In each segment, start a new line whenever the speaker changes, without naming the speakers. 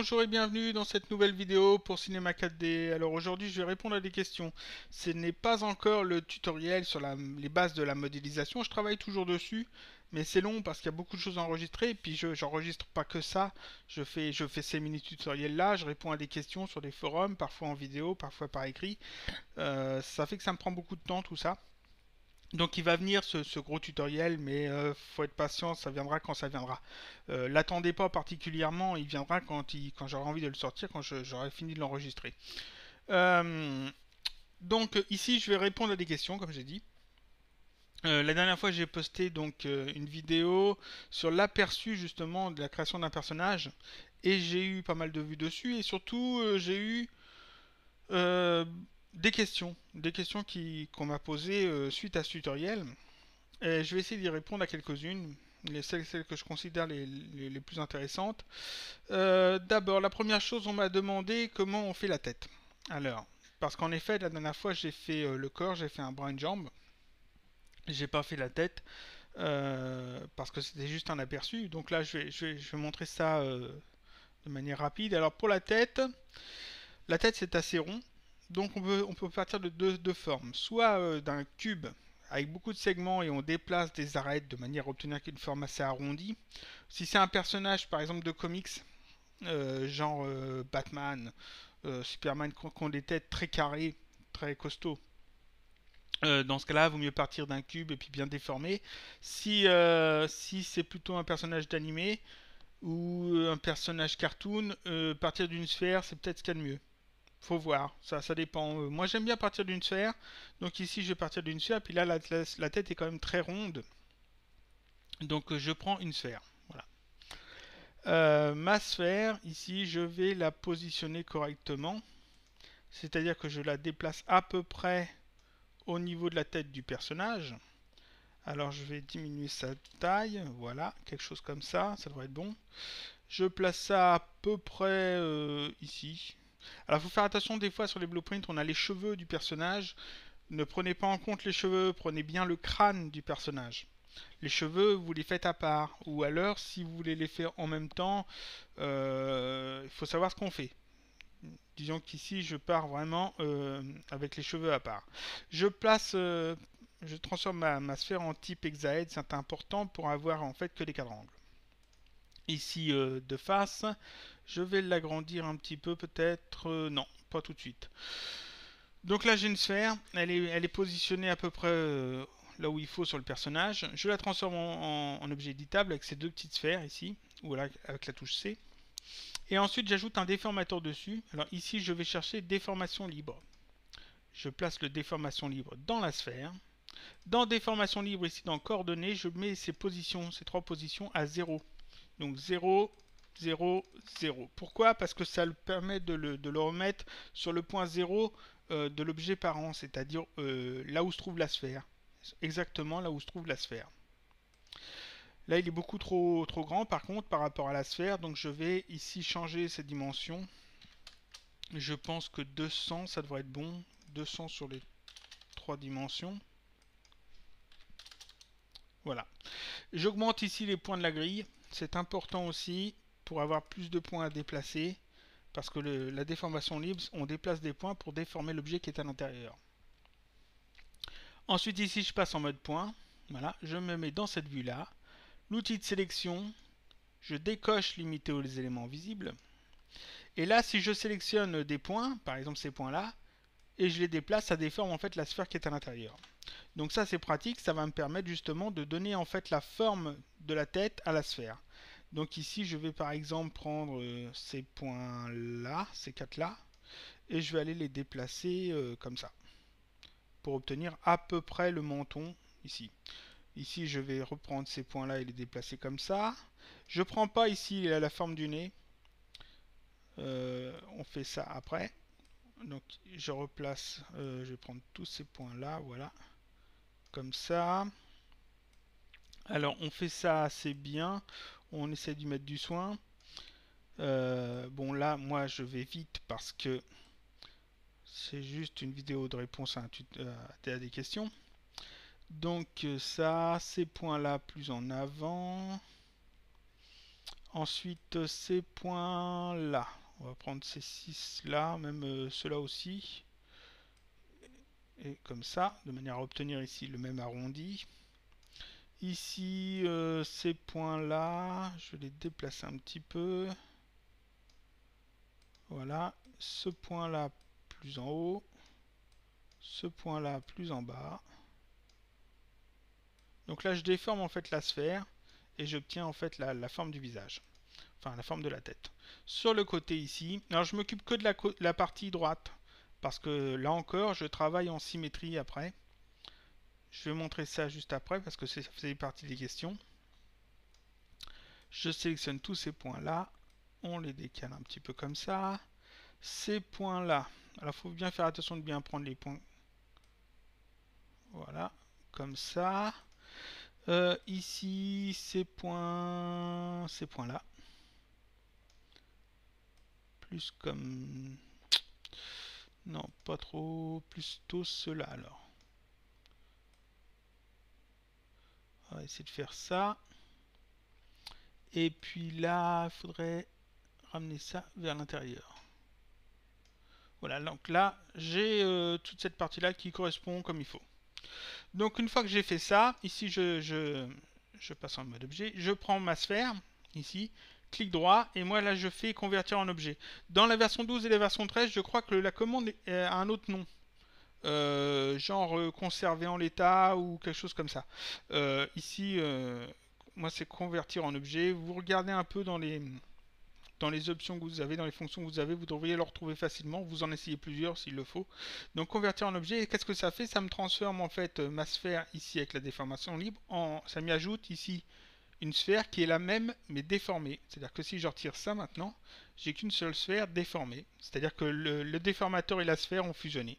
bonjour et bienvenue dans cette nouvelle vidéo pour Cinéma 4D. Alors aujourd'hui je vais répondre à des questions. Ce n'est pas encore le tutoriel sur les bases de la modélisation, je travaille toujours dessus, mais c'est long parce qu'il y a beaucoup de choses à enregistrer, et puis je n'enregistre pas que ça, je fais, je fais ces mini-tutoriels là, je réponds à des questions sur des forums, parfois en vidéo, parfois par écrit. Euh, ça fait que ça me prend beaucoup de temps tout ça. Donc il va venir ce, gros tutoriel, mais euh, faut être patient, ça viendra quand ça viendra. Euh, l'attendez pas particulièrement, il viendra quand, j'aurai envie de le sortir, quand j'aurai fini de l'enregistrer. Euh, donc ici je vais répondre à des questions, comme j'ai dit. la dernière fois j'ai posté donc une vidéo sur l'aperçu justement de la création d'un personnage et j'ai eu pas mal de vues dessus et surtout j'ai eu des questions, des questions qu'on m'a posées euh, suite à ce tutoriel. Je vais essayer d'y répondre à quelques-unes, les celles, que je considère les, plus intéressantes. Euh, d'abord, la première chose, on m'a demandé comment on fait la tête. Alors, parce qu'en effet, la dernière fois, j'ai fait euh, le corps, j'ai fait un bras, une jambe. J'ai pas fait la tête parce que c'était juste un aperçu. Donc là, je vais, je vais montrer ça de manière rapide. Alors pour la tête, la tête c'est assez rond. Donc on peut, partir de deux, formes. Soit euh, d'un cube avec beaucoup de segments et on déplace des arêtes de manière à obtenir une forme assez arrondie. Si c'est un personnage par exemple de comics, euh, genre euh, Batman, Superman, qui ont des têtes très carrées, très costauds, dans ce cas-là, vaut mieux partir d'un cube et puis bien déformé. Si, si c'est plutôt un personnage d'animé ou un personnage cartoon, partir d'une sphère, c'est peut-être ce qu'il y a de mieux. Faut voir, ça, dépend. Euh, moi j'aime bien partir d'une sphère, donc ici je vais partir d'une sphère, puis là la, tête est quand même très ronde, donc euh, je prends une sphère. Voilà. Euh, ma sphère, ici je vais la positionner correctement, c'est-à-dire que je la déplace à peu près au niveau de la tête du personnage. Alors je vais diminuer sa taille, voilà, quelque chose comme ça, ça devrait être bon. Je place ça à peu près ici, alors, il faut faire attention des fois sur les blueprints, on a les cheveux du personnage. Ne prenez pas en compte les cheveux, prenez bien le crâne du personnage. Les cheveux, vous les faites à part. Ou alors, si vous voulez les faire en même temps, euh, il faut savoir ce qu'on fait. Disons qu'ici, je pars vraiment euh, avec les cheveux à part. Je place, euh, je transforme ma, sphère en type hexaède. C'est important pour avoir en fait que les quadrangles ici de face. Je vais l'agrandir un petit peu peut-être. Euh, non, pas tout de suite. Donc là j'ai une sphère, elle est, elle est positionnée à peu près euh, là où il faut sur le personnage. Je la transforme en, objet éditable avec ces deux petites sphères ici, ou là avec la touche C. Et ensuite j'ajoute un déformateur dessus. Alors ici je vais chercher déformation libre. Je place le déformation libre dans la sphère. Dans déformation libre ici dans coordonnées, je mets ces positions, ces trois positions à 0. Donc 0, 0, 0. Pourquoi? Parce que ça le permet de le, remettre sur le point 0 euh, de l'objet parent, c'est-à-dire euh, là où se trouve la sphère. Exactement là où se trouve la sphère. Là, il est beaucoup trop, trop grand, par contre, par rapport à la sphère. Donc, je vais ici changer ces dimensions. Je pense que 200, ça devrait être bon. 200 sur les trois dimensions. Voilà. J'augmente ici les points de la grille c'est important aussi pour avoir plus de points à déplacer parce que la déformation libre, on déplace des points pour déformer l'objet qui est à l'intérieur. Ensuite ici je passe en mode point, voilà, je me mets dans cette vue là, l'outil de sélection, je décoche limiter aux éléments visibles, et là si je sélectionne des points, par exemple ces points là, et je les déplace, ça déforme en fait la sphère qui est à l'intérieur. Donc ça c'est pratique, ça va me permettre justement de donner en fait la forme de la tête à la sphère. Donc ici je vais par exemple prendre euh, ces points là, ces quatre là, et je vais aller les déplacer euh, comme ça, pour obtenir à peu près le menton ici. Ici je vais reprendre ces points là et les déplacer comme ça. Je prends pas ici la forme du nez, euh, on fait ça après. Donc je replace, je vais prendre tous ces points là, voilà comme ça. Alors on fait ça assez bien, on essaie d'y mettre du soin. Euh, bon là moi je vais vite parce que c'est juste une vidéo de réponse à, à des questions. Donc ça, ces points là plus en avant. Ensuite, ces points-là. On va prendre ces 6 là, même euh, ceux-là aussi. Et comme ça, de manière à obtenir ici le même arrondi. Ici, euh, ces points-là, je vais les déplacer un petit peu. Voilà, ce point-là plus en haut, ce point-là plus en bas. Donc là, je déforme en fait la sphère et j'obtiens en fait la, forme du visage. Enfin, la forme de la tête. Sur le côté ici, alors je m'occupe que de la, la partie droite parce que là encore, je travaille en symétrie après. Je vais montrer ça juste après parce que ça faisait partie des questions. Je sélectionne tous ces points-là. On les décale un petit peu comme ça. Ces points-là. Alors, il faut bien faire attention de bien prendre les points. Voilà, comme ça. Euh, ici, ces points, ces points-là. Plus comme... Non, pas trop. Plus tôt cela alors. On va essayer de faire ça. Et puis là, il faudrait ramener ça vers l'intérieur. Voilà, donc là, j'ai euh, toute cette partie-là qui correspond comme il faut. Donc une fois que j'ai fait ça, ici je, je, passe en mode objet, je prends ma sphère, ici, clic droit, et moi là je fais convertir en objet. Dans la version 12 et la version 13, je crois que la commande a un autre nom. Euh, genre euh, conserver en l'état ou quelque chose comme ça. Euh, ici, moi c'est convertir en objet. Vous regardez un peu dans les, dans les options que vous avez, dans les fonctions que vous avez, vous devriez le retrouver facilement. Vous en essayez plusieurs s'il le faut. Donc convertir en objet, qu'est-ce que ça fait? Ça me transforme en fait ma sphère ici avec la déformation libre. Ça m'y ajoute ici une sphère qui est la même mais déformée. C'est-à-dire que si je retire ça maintenant, j'ai qu'une seule sphère déformée. C'est-à-dire que le déformateur et la sphère ont fusionné.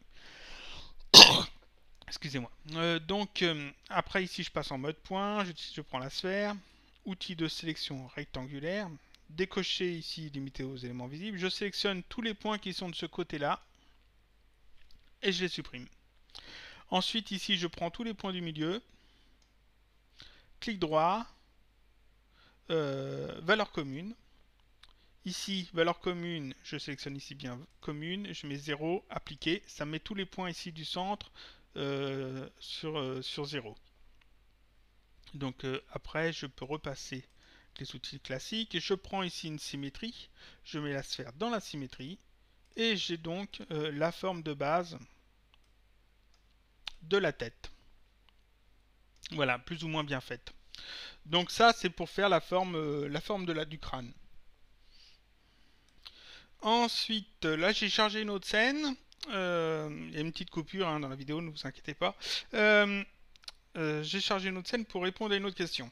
Excusez-moi. Euh, donc, euh, après ici, je passe en mode point. Je, prends la sphère. Outil de sélection rectangulaire. Décocher ici, limité aux éléments visibles. Je sélectionne tous les points qui sont de ce côté-là. Et je les supprime. Ensuite, ici, je prends tous les points du milieu. Clic droit. Euh, valeur commune. Ici, valeur commune, je sélectionne ici bien commune, je mets 0, appliquer, ça met tous les points ici du centre euh, sur, euh, sur 0. Donc euh, après, je peux repasser les outils classiques, et je prends ici une symétrie, je mets la sphère dans la symétrie, et j'ai donc la forme de base de la tête. Voilà, plus ou moins bien faite. Donc ça, c'est pour faire la forme, la forme de la, du crâne. Ensuite, là j'ai chargé une autre scène. Euh, il y a une petite coupure hein, dans la vidéo, ne vous inquiétez pas. Euh, euh, j'ai chargé une autre scène pour répondre à une autre question.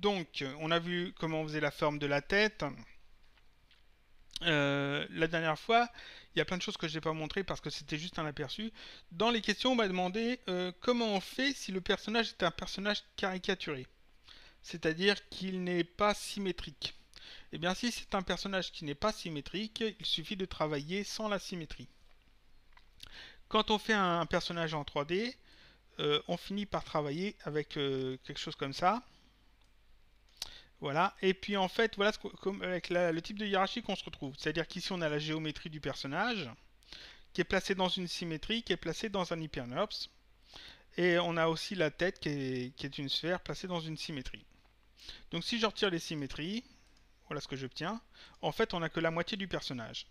donc, on a vu comment on faisait la forme de la tête. la dernière fois, il y a plein de choses que je n'ai pas montré parce que c'était juste un aperçu. Dans les questions, on m'a demandé comment on fait si le personnage est un personnage caricaturé? C'est-à-dire qu'il n'est pas symétrique. Eh bien, si c'est un personnage qui n'est pas symétrique, il suffit de travailler sans la symétrie. Quand on fait un personnage en 3D, euh, on finit par travailler avec euh, quelque chose comme ça. Voilà, et puis en fait, voilà avec le type de hiérarchie qu'on se retrouve. C'est-à-dire qu'ici, on a la géométrie du personnage, qui est placée dans une symétrie, qui est placée dans un hypernops. Et on a aussi la tête, qui est une sphère placée dans une symétrie. Donc si je retire les symétries, voilà ce que j'obtiens. En fait, on n'a que la moitié du personnage.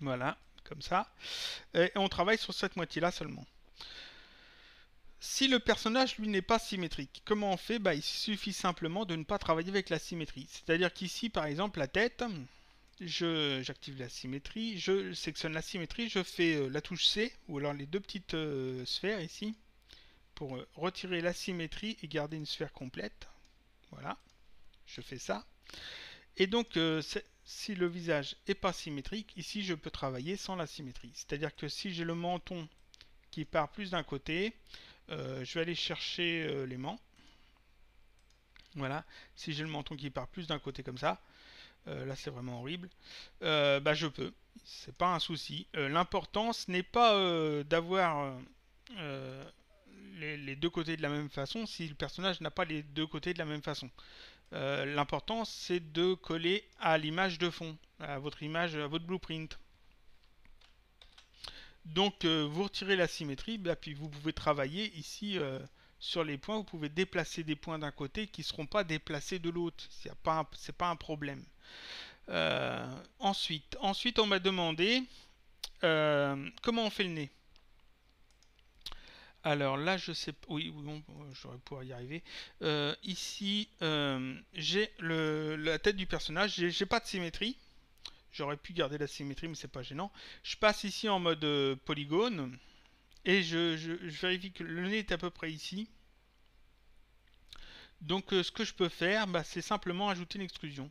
Voilà, comme ça. Et on travaille sur cette moitié-là seulement. Si le personnage, lui, n'est pas symétrique, comment on fait? Bah, Il suffit simplement de ne pas travailler avec la symétrie. C'est-à-dire qu'ici, par exemple, la tête, j'active la symétrie, je sélectionne la symétrie, je fais euh, la touche C, ou alors les deux petites euh, sphères ici, pour euh, retirer la symétrie et garder une sphère complète. Voilà, je fais ça. Et donc, euh, si le visage est pas symétrique, ici je peux travailler sans la symétrie. C'est-à-dire que si j'ai le menton qui part plus d'un côté, euh, je vais aller chercher euh, l'aimant. Voilà, si j'ai le menton qui part plus d'un côté comme ça, là c'est vraiment horrible, bah je peux, c'est pas un souci. L'important ce n'est pas d'avoir les, deux côtés de la même façon si le personnage n'a pas les deux côtés de la même façon. L'important, c'est de coller à l'image de fond, à votre image, à votre blueprint. Donc, vous retirez la symétrie, bah, puis vous pouvez travailler ici sur les points. Vous pouvez déplacer des points d'un côté qui ne seront pas déplacés de l'autre. Ce n'est pas, pas, un problème. ensuite, ensuite, on m'a demandé comment on fait le nez? Alors là, je sais Oui, bon, j'aurais pouvoir y arriver. Euh, ici, euh, j'ai la tête du personnage. J'ai pas de symétrie. J'aurais pu garder la symétrie, mais c'est pas gênant. Je passe ici en mode euh, polygone. Et je, vérifie que le nez est à peu près ici. Donc ce que je peux faire, bah, c'est simplement ajouter une extrusion.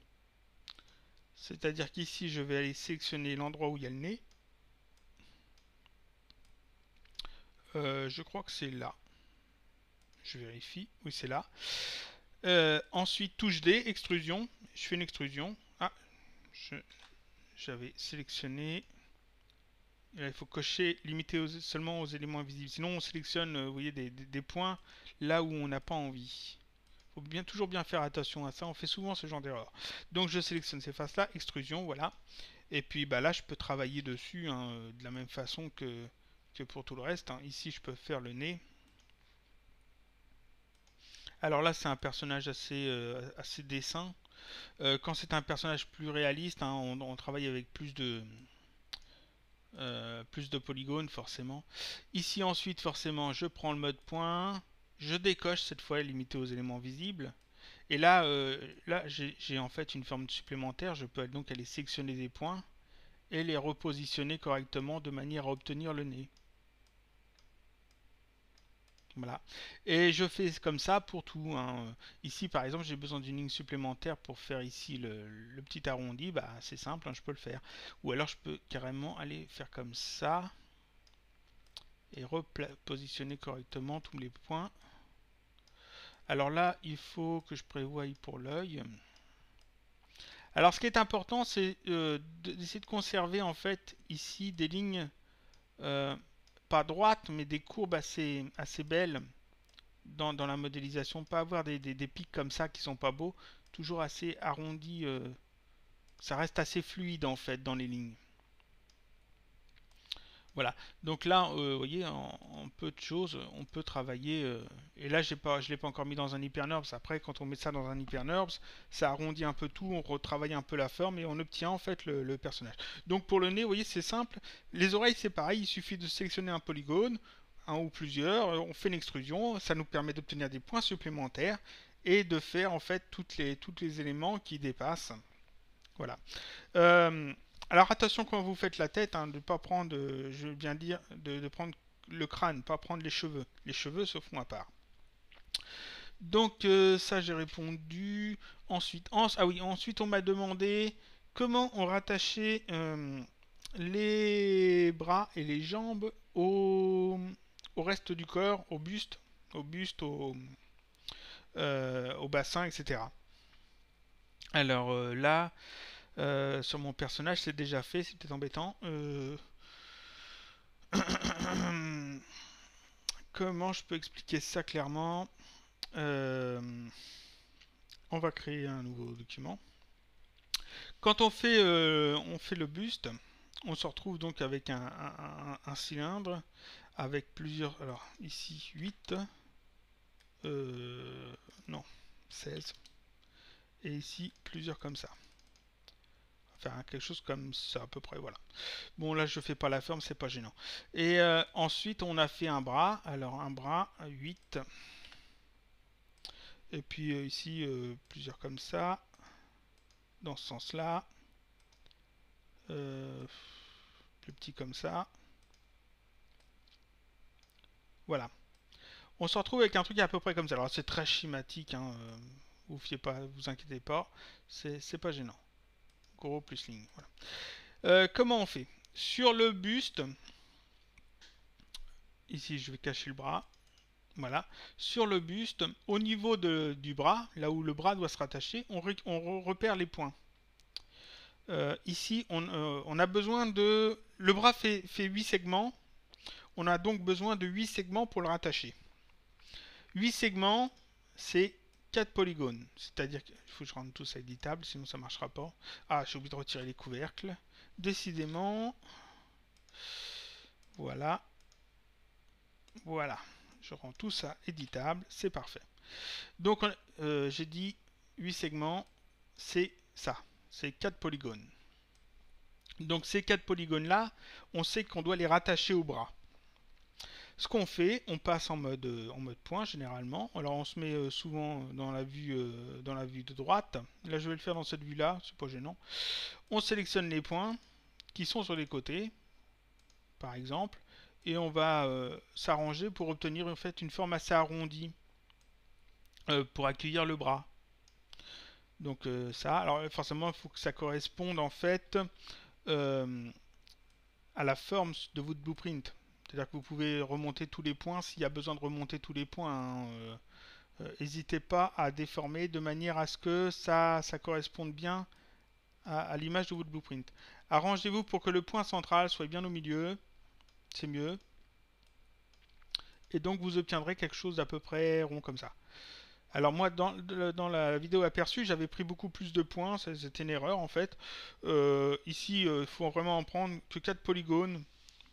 C'est-à-dire qu'ici, je vais aller sélectionner l'endroit où il y a le nez. Euh, je crois que c'est là. Je vérifie. Oui, c'est là. Euh, ensuite, touche D, extrusion. Je fais une extrusion. Ah, j'avais sélectionné. il faut cocher, limiter seulement aux éléments invisibles. Sinon, on sélectionne, euh, vous voyez, des, points là où on n'a pas envie. Il faut bien, toujours bien faire attention à ça. On fait souvent ce genre d'erreur. Donc, je sélectionne ces faces-là, extrusion, voilà. Et puis, bah, là, je peux travailler dessus hein, de la même façon que, que pour tout le reste. Hein. Ici, je peux faire le nez. Alors là, c'est un personnage assez, euh, assez dessin. Euh, quand c'est un personnage plus réaliste, hein, on, travaille avec plus de, euh, plus de polygones, forcément. Ici, ensuite, forcément, je prends le mode point. Je décoche, cette fois, limité aux éléments visibles. Et là, là j'ai en fait une forme supplémentaire. Je peux donc aller sélectionner des points et les repositionner correctement de manière à obtenir le nez. Voilà. Et je fais comme ça pour tout. Hein. Ici, par exemple, j'ai besoin d'une ligne supplémentaire pour faire ici le, petit arrondi. Bah, c'est simple, hein, je peux le faire. Ou alors, je peux carrément aller faire comme ça. Et repositionner correctement tous les points. Alors là, il faut que je prévoie pour l'œil. Alors, ce qui est important, c'est euh, d'essayer de conserver, en fait, ici, des lignes... Euh, pas droite, mais des courbes assez, belles dans, la modélisation. Pas avoir des, pics comme ça qui sont pas beaux. Toujours assez arrondi. Euh, ça reste assez fluide en fait dans les lignes. Voilà, donc là, euh, vous voyez, en, peu de choses, on peut travailler. Euh, et là, pas, je ne l'ai pas encore mis dans un HyperNurbs. Après, quand on met ça dans un HyperNurbs, ça arrondit un peu tout, on retravaille un peu la forme et on obtient en fait le, personnage. Donc pour le nez, vous voyez, c'est simple. Les oreilles, c'est pareil, il suffit de sélectionner un polygone, un ou plusieurs, on fait une extrusion, ça nous permet d'obtenir des points supplémentaires et de faire en fait toutes les, tous les éléments qui dépassent. Voilà. Euh, alors attention quand vous faites la tête, hein, de ne pas prendre, euh, je veux bien dire, de, prendre le crâne, pas prendre les cheveux. Les cheveux se font à part. Donc euh, ça j'ai répondu. Ensuite, ah oui, ensuite on m'a demandé comment on rattachait euh, les bras et les jambes au, reste du corps, au buste, au buste, au, au bassin, etc. Alors là, euh, sur mon personnage, c'est déjà fait, c'est peut-être embêtant. Euh, comment je peux expliquer ça clairement euh, On va créer un nouveau document. Quand on fait, on fait le buste, on se retrouve donc avec un, un cylindre avec plusieurs... Alors ici 8, non 16, et ici plusieurs comme ça quelque chose comme ça à peu près voilà. Bon là je fais pas la forme c'est pas gênant. Et euh, ensuite on a fait un bras. Alors un bras 8 et puis euh, ici euh, plusieurs comme ça. Dans ce sens là plus petit comme ça. Voilà. On se retrouve avec un truc à peu près comme ça. Alors c'est très schématique hein, vous fiez pas vous inquiétez pas. C'est pas gênant plus ligne. Euh, comment on fait? Sur le buste, ici je vais cacher le bras, voilà. Sur le buste, au niveau du bras, là où le bras doit se rattacher, on, repère les points. Euh, ici, on, euh, on, a besoin de... Le bras fait, fait 8 segments. On a donc besoin de 8 segments pour le rattacher. 8 segments, c'est 4 polygones. C'est-à-dire qu'il faut que je rende tout ça éditable, sinon ça ne marchera pas. Ah, j'ai oublié de retirer les couvercles. Décidément. Voilà. Voilà. Je rends tout ça éditable. C'est parfait. Donc, euh, j'ai dit 8 segments. C'est ça. C'est 4 polygones. Donc, ces 4 polygones-là, on sait qu'on doit les rattacher au bras. Ce qu'on fait, on passe en mode, euh, en mode point généralement. Alors on se met euh, souvent dans la, vue, euh, dans la vue de droite. Là je vais le faire dans cette vue-là, c'est pas gênant. On sélectionne les points qui sont sur les côtés, par exemple, et on va s'arranger pour obtenir en fait une forme assez arrondie pour accueillir le bras. Donc ça, alors forcément il faut que ça corresponde en fait à la forme de votre blueprint. C'est-à-dire que vous pouvez remonter tous les points s'il y a besoin de remonter tous les points. N'hésitez hein, euh, euh, pas à déformer de manière à ce que ça, ça corresponde bien à, l'image de votre blueprint. Arrangez-vous pour que le point central soit bien au milieu. C'est mieux. Et donc vous obtiendrez quelque chose d'à peu près rond comme ça. Alors moi, dans, la vidéo aperçue, j'avais pris beaucoup plus de points, c'était une erreur en fait. Euh, ici, il faut vraiment en prendre que 4 polygones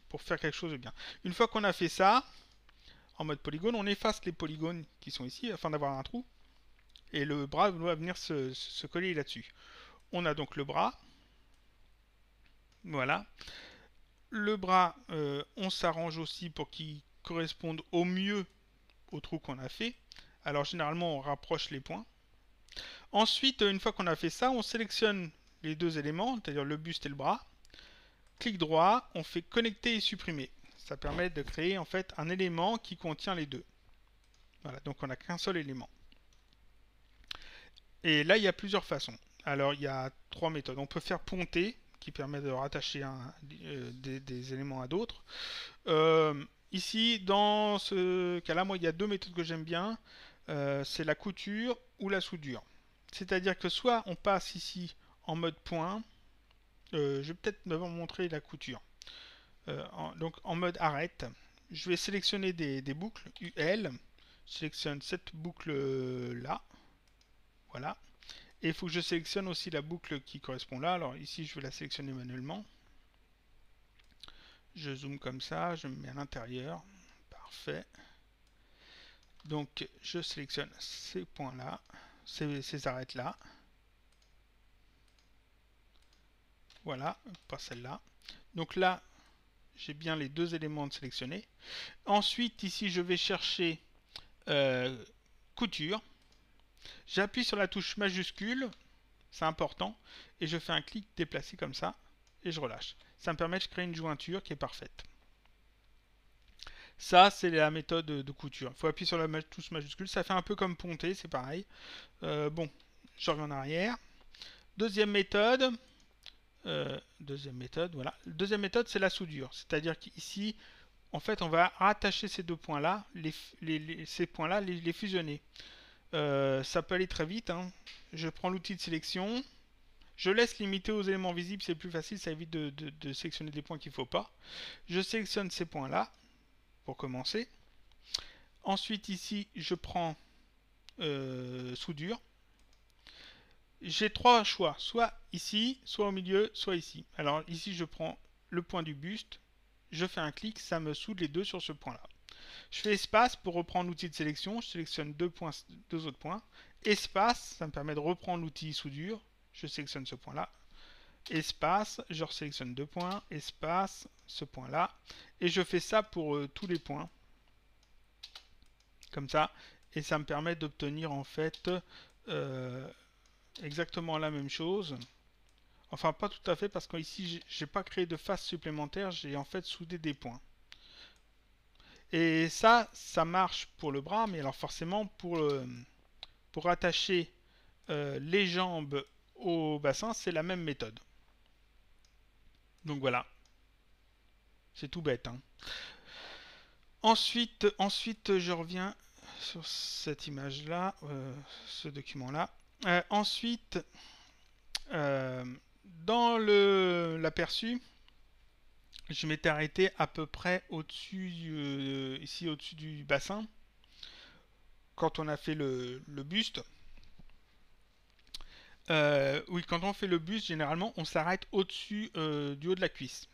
pour faire quelque chose de bien. Une fois qu'on a fait ça, en mode polygone, on efface les polygones qui sont ici afin d'avoir un trou. Et le bras doit venir se, coller là-dessus. On a donc le bras. Voilà. Le bras, euh, on s'arrange aussi pour qu'il corresponde au mieux au trou qu'on a fait. Alors généralement, on rapproche les points. Ensuite, une fois qu'on a fait ça, on sélectionne les deux éléments, c'est-à-dire le buste et le bras clic droit, on fait connecter et supprimer. Ça permet de créer en fait un élément qui contient les deux. Voilà, donc on n'a qu'un seul élément. Et là, il y a plusieurs façons. Alors, il y a trois méthodes. On peut faire ponter, qui permet de rattacher euh, des, éléments à d'autres. Euh, ici, dans ce cas-là, moi, il y a deux méthodes que j'aime bien. Euh, c'est la couture ou la soudure. C'est-à-dire que soit on passe ici en mode point, euh, je vais peut-être vous montrer la couture. Euh, donc en mode arrête, je vais sélectionner des, boucles UL. Je sélectionne cette boucle là. Voilà. Et il faut que je sélectionne aussi la boucle qui correspond là. Alors ici, je vais la sélectionner manuellement. Je zoome comme ça, je me mets à l'intérieur. Parfait. Donc, je sélectionne ces points-là, ces, ces arêtes-là. Voilà, pas celle-là. Donc là, j'ai bien les deux éléments de sélectionner. Ensuite, ici, je vais chercher euh, couture. J'appuie sur la touche majuscule, c'est important, et je fais un clic déplacé comme ça, et je relâche. Ça me permet de créer une jointure qui est parfaite. Ça, c'est la méthode de couture. Il faut appuyer sur la touche majuscule. Ça fait un peu comme ponter, c'est pareil. Euh, bon, je reviens en arrière. Deuxième méthode, euh, deuxième méthode, voilà. Deuxième méthode, c'est la soudure. C'est-à-dire qu'ici, en fait, on va rattacher ces deux points-là, les, ces points-là, les, fusionner. Euh, ça peut aller très vite. Hein. Je prends l'outil de sélection. Je laisse limiter aux éléments visibles, c'est plus facile, ça évite de, sélectionner des points qu'il ne faut pas. Je sélectionne ces points-là, pour commencer. Ensuite, ici, je prends euh, soudure j'ai trois choix, soit ici, soit au milieu, soit ici. Alors ici, je prends le point du buste, je fais un clic, ça me soude les deux sur ce point-là. Je fais espace pour reprendre l'outil de sélection, je sélectionne deux, points, deux autres points. Espace, ça me permet de reprendre l'outil soudure, je sélectionne ce point-là. Espace, je resélectionne deux points, espace, ce point-là. Et je fais ça pour euh, tous les points. Comme ça. Et ça me permet d'obtenir en fait... Euh, exactement la même chose. Enfin, pas tout à fait, parce qu'ici, j'ai pas créé de face supplémentaire, j'ai en fait soudé des points. Et ça, ça marche pour le bras, mais alors forcément, pour, pour attacher euh, les jambes au bassin, c'est la même méthode. Donc voilà. C'est tout bête. Hein. Ensuite, ensuite, je reviens sur cette image-là, euh, ce document-là. Euh, ensuite, euh, dans l'aperçu, je m'étais arrêté à peu près au-dessus, euh, ici au-dessus du bassin, quand on a fait le, buste. Euh, oui, quand on fait le buste, généralement, on s'arrête au-dessus du haut de la cuisse.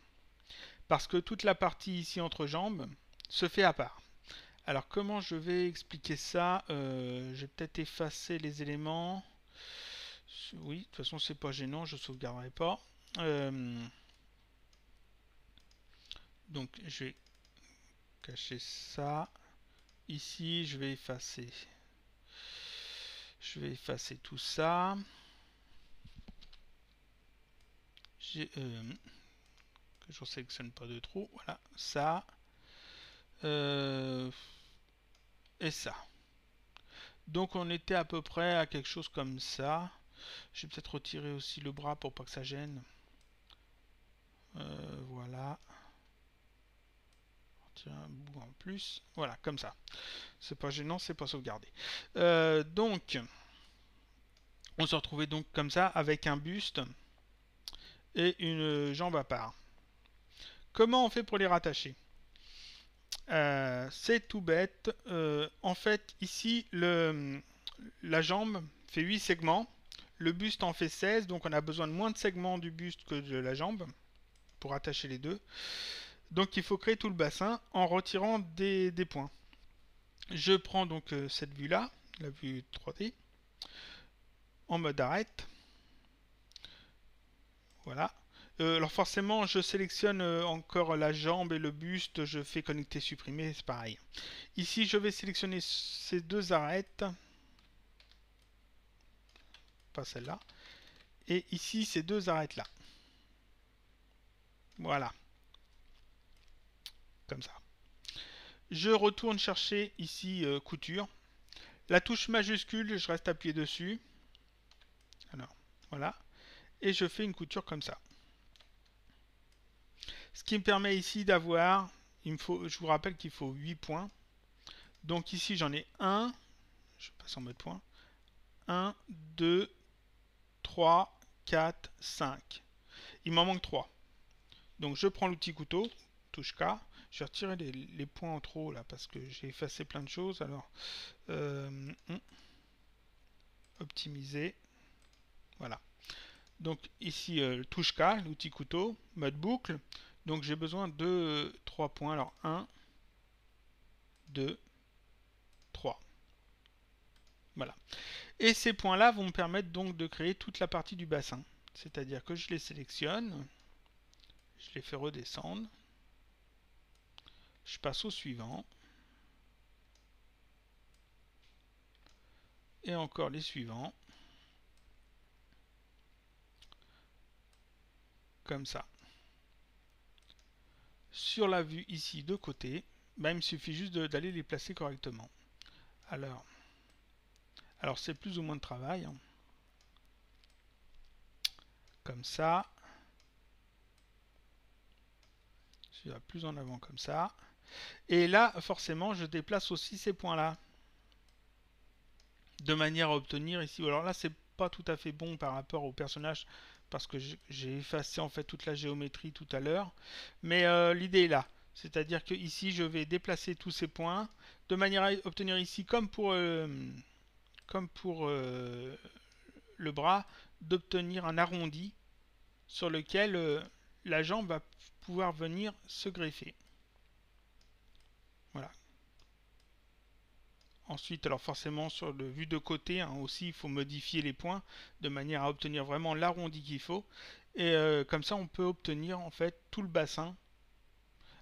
Parce que toute la partie ici entre jambes se fait à part. Alors, comment je vais expliquer ça? Je vais peut-être effacer les éléments. Oui, de toute façon, c'est pas gênant, je sauvegarderai pas. donc, je vais cacher ça. Ici, je vais effacer. Je vais effacer tout ça. Euh, je ne sélectionne pas de trop. Voilà, ça. Euh, et ça. Donc on était à peu près à quelque chose comme ça. Je vais peut-être retirer aussi le bras pour pas que ça gêne. Euh, voilà. un bout en plus. Voilà, comme ça. C'est pas gênant, c'est pas sauvegardé. donc, on se retrouvait donc comme ça avec un buste et une jambe à part. Comment on fait pour les rattacher? Euh, C'est tout bête. Euh, en fait, ici, le, la jambe fait 8 segments. Le buste en fait 16, donc on a besoin de moins de segments du buste que de la jambe pour attacher les deux. Donc il faut créer tout le bassin en retirant des, points. Je prends donc euh, cette vue-là, la vue 3D, en mode arrête. Voilà. Euh, alors forcément, je sélectionne euh, encore la jambe et le buste, je fais connecter, supprimer, c'est pareil. Ici, je vais sélectionner ces deux arêtes. Pas celle-là. Et ici, ces deux arêtes-là. Voilà. Comme ça. Je retourne chercher ici euh, couture. La touche majuscule, je reste appuyé dessus. Alors, voilà et je fais une couture comme ça. Ce qui me permet ici d'avoir, il faut, je vous rappelle qu'il faut 8 points. Donc ici j'en ai 1, je passe en mode point, 1, 2, 3, 4, 5. Il m'en manque 3. Donc je prends l'outil couteau, touche K, je vais retirer les, points en trop là parce que j'ai effacé plein de choses. Alors, euh, hmm. optimiser, voilà. Donc ici, euh, touche K, l'outil couteau, mode boucle. Donc j'ai besoin de 3 points. Alors 1, 2, 3. Voilà. Et ces points-là vont me permettre donc de créer toute la partie du bassin. C'est-à-dire que je les sélectionne, je les fais redescendre, je passe au suivant, et encore les suivants. comme ça. Sur la vue ici de côté, ben, il me suffit juste d'aller les placer correctement. Alors, alors c'est plus ou moins de travail. Hein. Comme ça. Je vais plus en avant comme ça. Et là, forcément, je déplace aussi ces points-là. De manière à obtenir ici. Alors là, c'est pas tout à fait bon par rapport au personnage parce que j'ai effacé en fait toute la géométrie tout à l'heure. Mais euh, l'idée est là. C'est-à-dire que ici, je vais déplacer tous ces points de manière à obtenir ici, comme pour, euh, comme pour euh, le bras, d'obtenir un arrondi sur lequel la jambe va pouvoir venir se greffer. Voilà. Ensuite, alors forcément sur le vue de côté hein, aussi, il faut modifier les points de manière à obtenir vraiment l'arrondi qu'il faut. Et euh, comme ça, on peut obtenir en fait tout le bassin.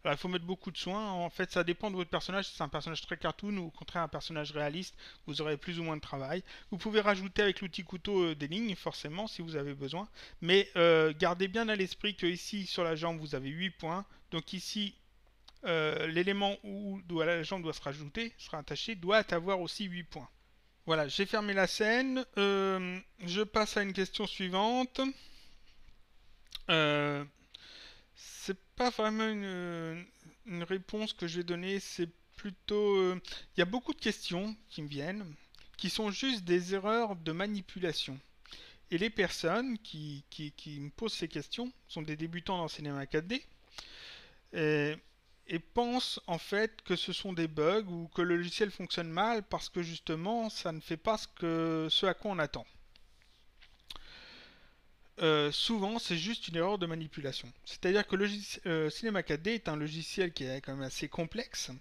Il faut mettre beaucoup de soins. En fait, ça dépend de votre personnage. Si c'est un personnage très cartoon ou au contraire un personnage réaliste, vous aurez plus ou moins de travail. Vous pouvez rajouter avec l'outil couteau euh, des lignes, forcément, si vous avez besoin. Mais euh, gardez bien à l'esprit que ici, sur la jambe, vous avez 8 points. Donc ici, euh, l'élément où la jambe doit se rajouter, sera attaché, doit avoir aussi 8 points. Voilà, j'ai fermé la scène. Je passe à une question suivante. Euh, pas vraiment une, réponse que je vais donner, c'est plutôt... Il y a beaucoup de questions qui me viennent, qui sont juste des erreurs de manipulation. Et les personnes qui, me posent ces questions sont des débutants dans Cinéma 4D. Et et pense en fait que ce sont des bugs ou que le logiciel fonctionne mal parce que justement ça ne fait pas ce, que, ce à quoi on attend. Euh, souvent c'est juste une erreur de manipulation. C'est-à-dire que le Cinema 4D est un logiciel qui est quand même assez complexe,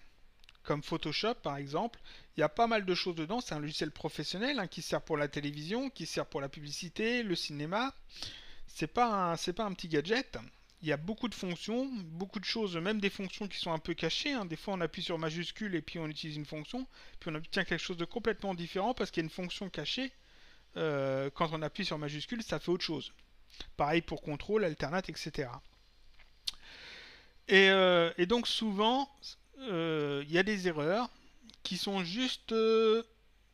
comme Photoshop par exemple. Il y a pas mal de choses dedans. C'est un logiciel professionnel hein, qui sert pour la télévision, qui sert pour la publicité, le cinéma. C'est pas c'est pas un petit gadget il y a beaucoup de fonctions, beaucoup de choses, même des fonctions qui sont un peu cachées. Hein. Des fois, on appuie sur majuscule et puis on utilise une fonction, puis on obtient quelque chose de complètement différent parce qu'il y a une fonction cachée. Euh, quand on appuie sur majuscule, ça fait autre chose. Pareil pour contrôle, alternate, etc. Euh, et, donc souvent, euh, il y a des erreurs qui sont juste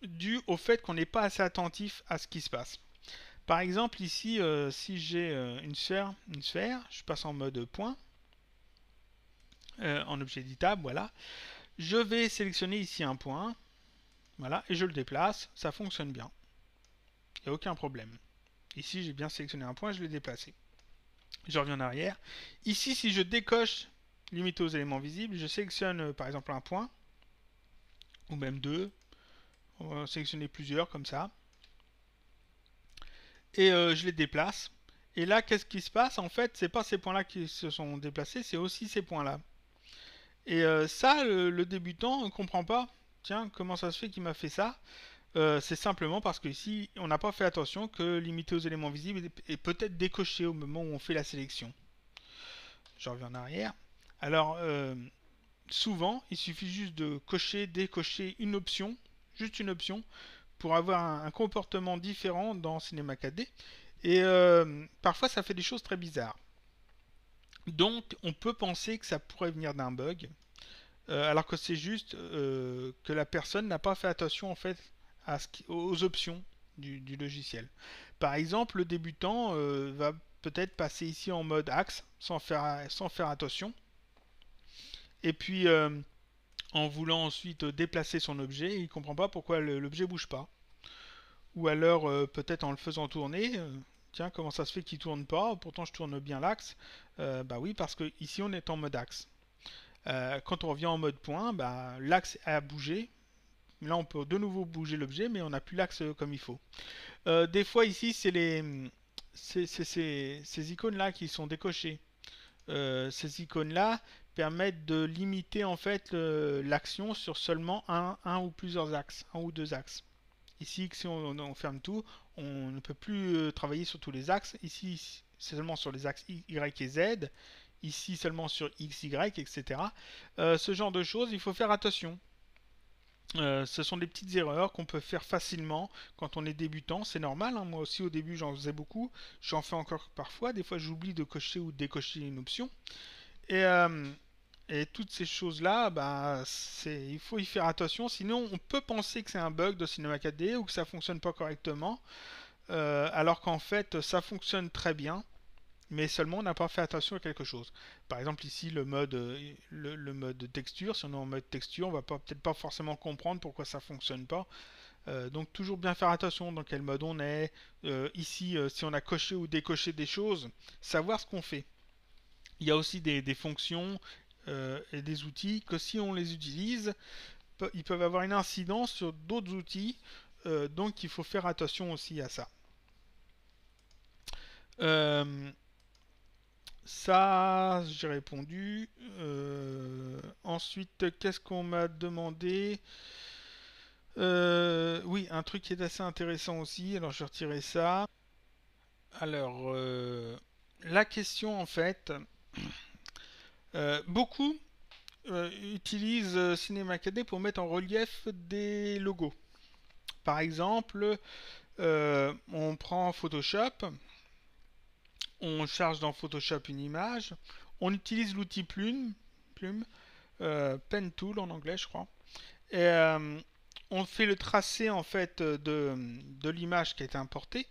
dues au fait qu'on n'est pas assez attentif à ce qui se passe. Par exemple, ici, euh, si j'ai euh, une sphère, une sphère, je passe en mode point, euh, en objet éditable, voilà. Je vais sélectionner ici un point, voilà, et je le déplace, ça fonctionne bien. Il n'y a aucun problème. Ici, j'ai bien sélectionné un point, je l'ai déplacé. Je reviens en arrière. Ici, si je décoche limité aux éléments visibles, je sélectionne par exemple un point, ou même deux. On va sélectionner plusieurs comme ça et euh, je les déplace. Et là, qu'est-ce qui se passe? En fait, c'est pas ces points-là qui se sont déplacés, c'est aussi ces points-là. Et euh, ça, le, débutant ne comprend pas. Tiens, comment ça se fait qu'il m'a fait ça? Euh, C'est simplement parce que ici, on n'a pas fait attention que limiter aux éléments visibles est peut-être décoché au moment où on fait la sélection. Je reviens en arrière. Alors, souvent, il suffit juste de cocher, décocher une option, juste une option, pour avoir un, comportement différent dans Cinema 4D. Et euh, parfois, ça fait des choses très bizarres. Donc, on peut penser que ça pourrait venir d'un bug, euh, alors que c'est juste euh, que la personne n'a pas fait attention en fait aux options du, logiciel. Par exemple, le débutant va peut-être passer ici en mode axe sans faire, attention. Et puis, en voulant ensuite déplacer son objet, il ne comprend pas pourquoi l'objet bouge pas. Ou alors euh, peut-être en le faisant tourner, euh, tiens comment ça se fait qu'il tourne pas, pourtant je tourne bien l'axe. Euh, bah oui parce que ici on est en mode axe. quand on revient en mode point, bah, l'axe a bougé. Là on peut de nouveau bouger l'objet mais on n'a plus l'axe comme il faut. des fois ici c'est les ces icônes là qui sont décochées. ces icônes là permettent de limiter en fait l'action sur seulement un, ou plusieurs axes, un ou deux axes. Ici, si on, ferme tout, on ne peut plus euh, travailler sur tous les axes. Ici, c'est seulement sur les axes Y et Z. Ici, seulement sur X, Y, etc. Euh, ce genre de choses, il faut faire attention. Euh, ce sont des petites erreurs qu'on peut faire facilement quand on est débutant, c'est normal. Hein. Moi aussi au début j'en faisais beaucoup, j'en fais encore parfois. Des fois j'oublie de cocher ou de décocher une option. Et, et toutes ces choses-là, bah, il faut y faire attention. Sinon, on peut penser que c'est un bug de Cinema 4D ou que ça fonctionne pas correctement, euh, alors qu'en fait, ça fonctionne très bien, mais seulement on n'a pas fait attention à quelque chose. Par exemple, ici, le mode, le, mode texture. Si on est en mode texture, on va peut-être pas forcément comprendre pourquoi ça fonctionne pas. Euh, donc toujours bien faire attention dans quel mode on est. Euh, ici, si on a coché ou décoché des choses, savoir ce qu'on fait. Il y a aussi des, fonctions euh, et des outils que si on les utilise, ils peuvent avoir une incidence sur d'autres outils. Euh, donc il faut faire attention aussi à ça. Euh, ça, j'ai répondu. ensuite, qu'est-ce qu'on m'a demandé? Oui, un truc qui est assez intéressant aussi. Alors, je vais retirer ça. Alors, la question en fait, euh, beaucoup euh, utilisent euh, Cinema 4D pour mettre en relief des logos. Par exemple, on prend Photoshop, on charge dans Photoshop une image, on utilise l'outil Plume, Plume Pen Tool en anglais, je crois, et on fait le tracé en fait de, l'image qui a été importée.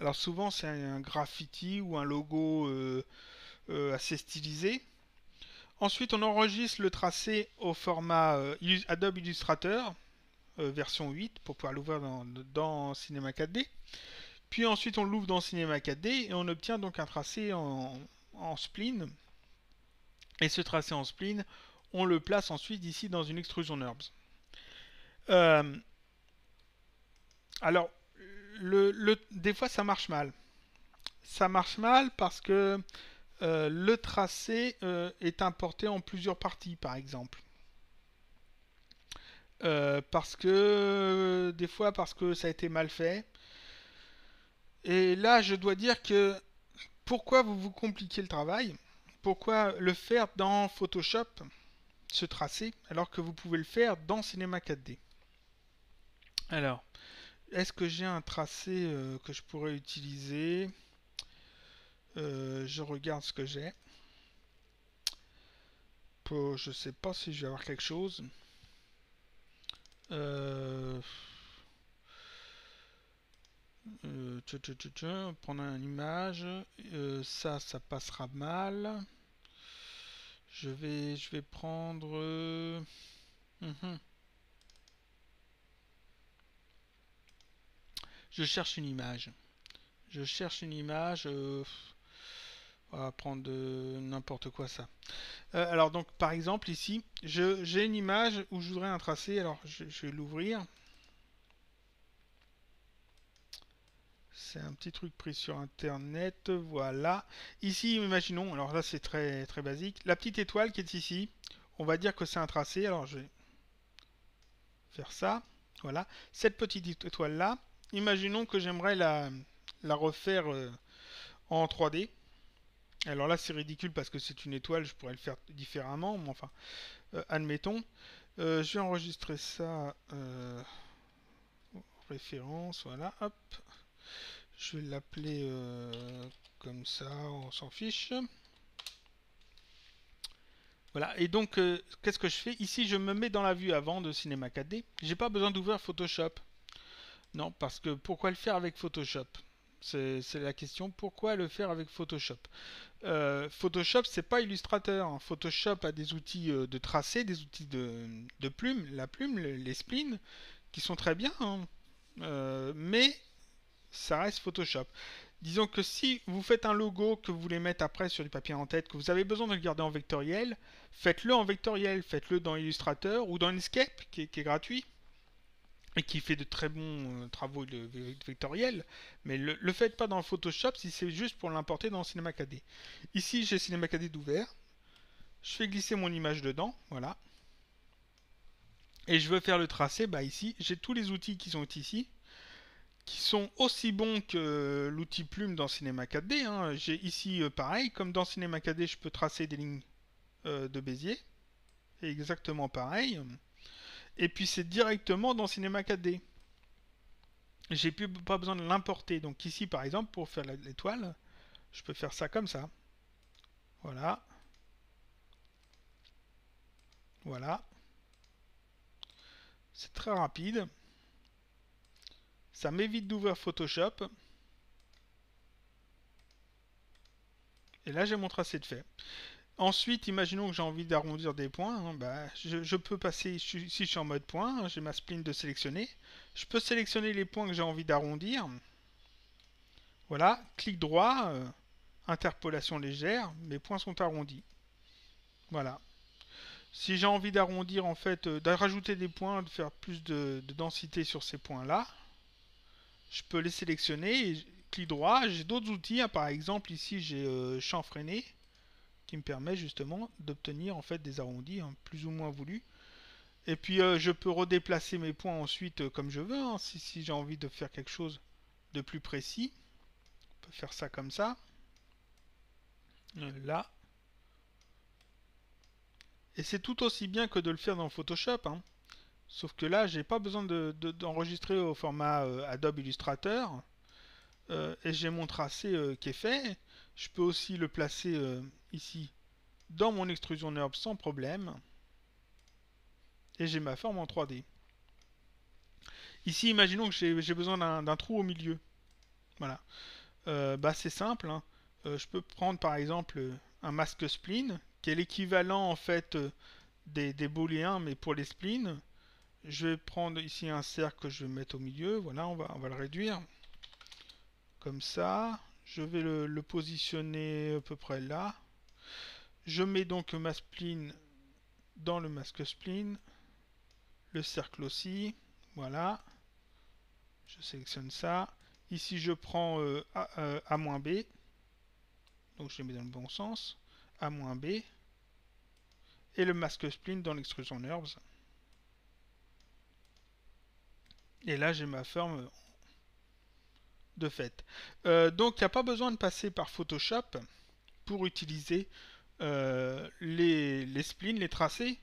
Alors souvent c'est un graffiti ou un logo assez stylisé. Ensuite, on enregistre le tracé au format euh, Adobe Illustrator euh, version 8 pour pouvoir l'ouvrir dans, Cinema 4D. Puis ensuite, on l'ouvre dans Cinema 4D et on obtient donc un tracé en, spline. Et ce tracé en spline, on le place ensuite ici dans une extrusion NURBS. Euh, alors, des fois, ça marche mal. ça marche mal parce que le tracé est importé en plusieurs parties, par exemple. parce que des fois parce que ça a été mal fait. Et là, je dois dire que pourquoi vous vous compliquez le travail Pourquoi le faire dans Photoshop, ce tracé, alors que vous pouvez le faire dans Cinema 4D Alors, est-ce que j'ai un tracé euh, que je pourrais utiliser? Euh, Je regarde ce que j'ai. Je sais pas si je vais avoir quelque chose. Euh, euh, prendre une image. Euh, ça, ça passera mal. Je vais, je vais prendre. Euh, mhm. Je cherche une image. Je cherche une image. on va prendre n'importe quoi ça. alors donc par exemple ici, j'ai une image où je voudrais un tracé. Alors je vais l'ouvrir. C'est un petit truc pris sur internet, voilà. Ici, imaginons, alors là c'est très basique, la petite étoile qui est ici, on va dire que c'est un tracé, alors je vais faire ça, voilà. Cette petite étoile là, imaginons que j'aimerais la, la refaire euh, en 3D. Alors là c'est ridicule parce que c'est une étoile, je pourrais le faire différemment, mais enfin, euh, admettons. Euh, je vais enregistrer ça, référence, voilà, hop. Je vais l'appeler euh, comme ça, on s'en fiche. Voilà, et donc, euh, qu'est-ce que je fais? Ici, je me mets dans la vue avant de Cinema 4D. J'ai pas besoin d'ouvrir Photoshop. Non, parce que pourquoi le faire avec Photoshop? C'est la question, pourquoi le faire avec Photoshop? Euh, Photoshop, c'est pas Illustrator. Hein. Photoshop a des outils de tracé, des outils de, plume, la plume, les splines, qui sont très bien. Hein. mais ça reste Photoshop. Disons que si vous faites un logo que vous voulez mettre après sur du papier en tête, que vous avez besoin de le garder en vectoriel, faites-le en vectoriel, faites-le dans Illustrator ou dans Inkscape, qui est, gratuit et qui fait de très bons euh, travaux de, vectoriel, mais le, le faites pas dans Photoshop si c'est juste pour l'importer dans Cinema 4D. Ici, j'ai Cinema 4D d'ouvert. Je fais glisser mon image dedans, voilà. Et je veux faire le tracé, bah ici, j'ai tous les outils qui sont ici qui sont aussi bons que l'outil plume dans Cinema 4D. Hein. J'ai ici euh, pareil, comme dans Cinema 4D, je peux tracer des lignes euh, de Bézier. Exactement pareil. Et puis c'est directement dans Cinema 4D. J'ai plus pas besoin de l'importer. Donc ici par exemple, pour faire l'étoile, je peux faire ça comme ça. Voilà. Voilà. C'est très rapide. Ça m'évite d'ouvrir Photoshop. Et là, j'ai mon tracé de fait. Ensuite, imaginons que j'ai envie d'arrondir des points. Hein, bah, je, peux passer, ici je suis en mode point, hein, j'ai ma spline de sélectionner. Je peux sélectionner les points que j'ai envie d'arrondir. Voilà, clic droit, euh, interpolation légère, mes points sont arrondis. Voilà. Si j'ai envie d'arrondir, en fait, euh, de rajouter des points, de faire plus de densité sur ces points-là, je peux les sélectionner clic droit. J'ai d'autres outils, hein. par exemple ici j'ai euh, champ freiné qui me permet justement d'obtenir en fait des arrondis hein, plus ou moins voulus. Et puis euh, je peux redéplacer mes points ensuite euh, comme je veux, hein. si, j'ai envie de faire quelque chose de plus précis. On peut faire ça comme ça. Là. Et c'est tout aussi bien que de le faire dans Photoshop. Sauf que là, j'ai pas besoin d'enregistrer au format euh, Adobe Illustrator. Euh, et j'ai mon tracé euh, qui est fait. Je peux aussi le placer ici dans mon extrusion NURB sans problème. Et j'ai ma forme en 3D. Ici, imaginons que j'ai besoin d'un trou au milieu. Voilà. bah, c'est simple. Hein. je peux prendre par exemple un masque spline, qui est l'équivalent en fait des, des booléens, mais pour les splines. Je vais prendre ici un cercle que je vais mettre au milieu. Voilà, on va, le réduire. Comme ça. Je vais le, positionner à peu près là. Je mets donc ma spline dans le masque spline. Le cercle aussi. Voilà. Je sélectionne ça. Ici, je prends euh, A, euh, donc je les mets dans le bon sens, A-B, et le masque spline dans l'extrusion NURBS. Et là, j'ai ma forme de fait. Euh, donc, il n'y a pas besoin de passer par Photoshop pour utiliser euh, les, les, splines, les tracés.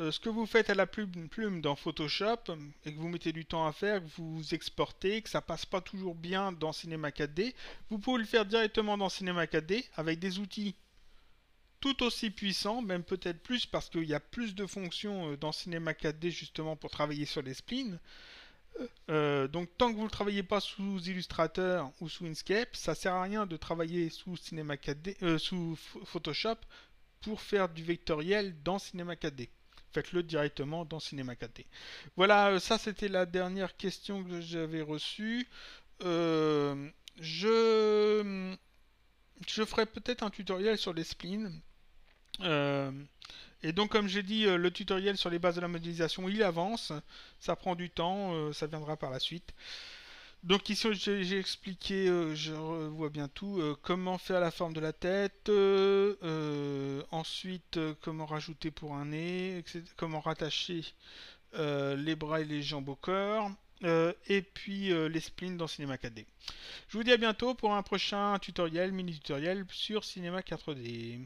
Euh, ce que vous faites à la plume, dans Photoshop et que vous mettez du temps à faire, que vous exportez, que ça passe pas toujours bien dans Cinema 4D, vous pouvez le faire directement dans Cinema 4D avec des outils tout aussi puissants, même peut-être plus parce qu'il y a plus de fonctions dans Cinema 4D justement pour travailler sur les splines. Euh, donc tant que vous ne travaillez pas sous Illustrator ou sous Inkscape, ça sert à rien de travailler sous Cinema 4D, euh, sous Photoshop pour faire du vectoriel dans Cinema 4D. Faites-le directement dans Cinema 4D. Voilà, euh, ça c'était la dernière question que j'avais reçue. je, je ferai peut-être un tutoriel sur les spleens. Et donc, comme j'ai dit, euh, le tutoriel sur les bases de la modélisation, il avance. Ça prend du temps, euh, ça viendra par la suite. Donc ici, j'ai expliqué, euh, je revois bien tout, comment faire la forme de la tête, ensuite comment rajouter pour un nez, comment rattacher les bras et les jambes au corps, et puis les splints dans Cinema 4D. Je vous dis à bientôt pour un prochain tutoriel, mini-tutoriel sur Cinema 4D.